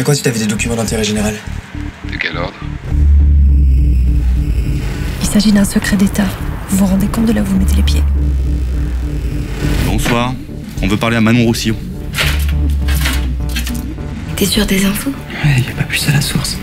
ferais quoi si t'avais des documents d'intérêt général? De quel ordre? Il s'agit d'un secret d'État. Vous vous rendez compte de là où vous mettez les pieds? Bonsoir. On veut parler à Manon Roussillon. T'es sûr des infos? Ouais, y a pas plus à la source.